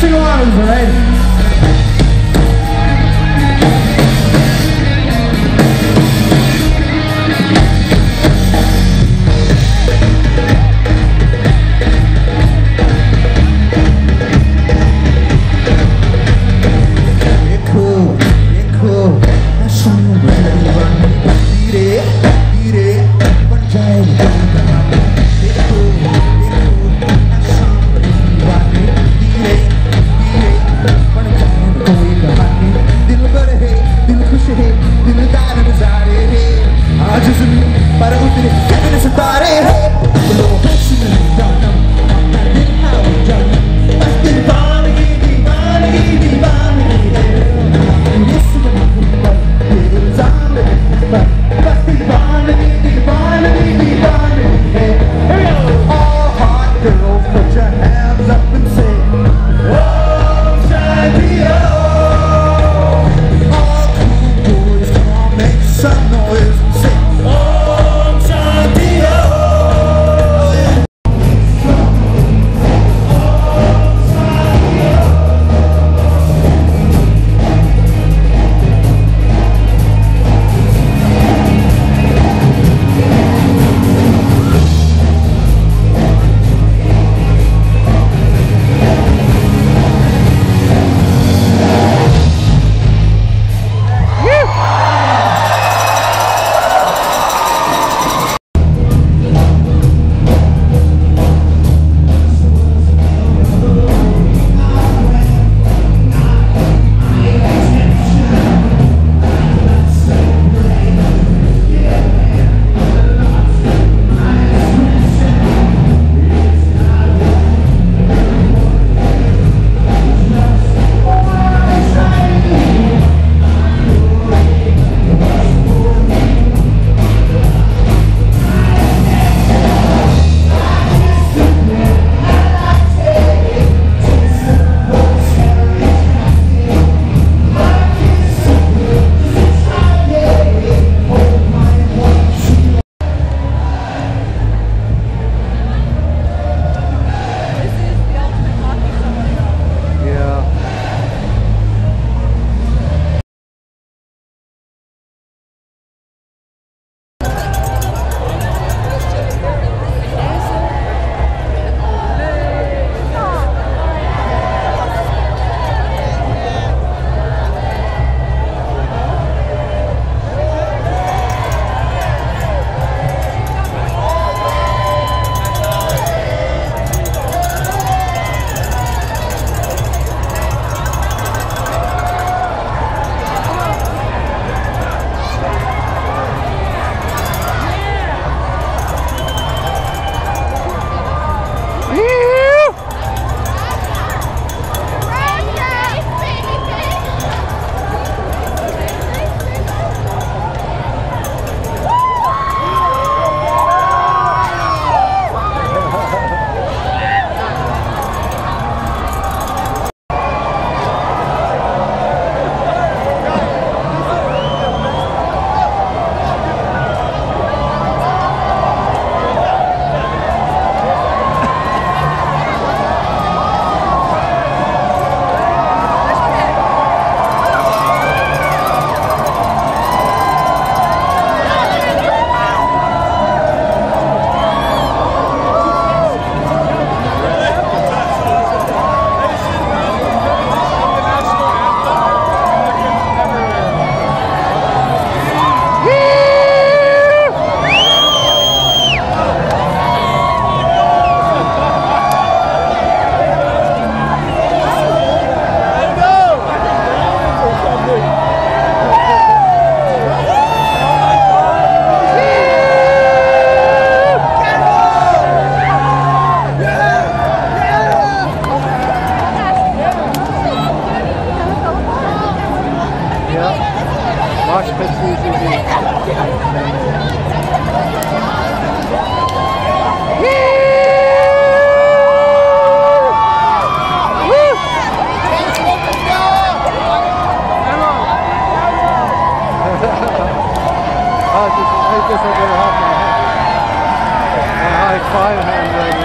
single one of them. I guess I'm gonna have my, my high five hand.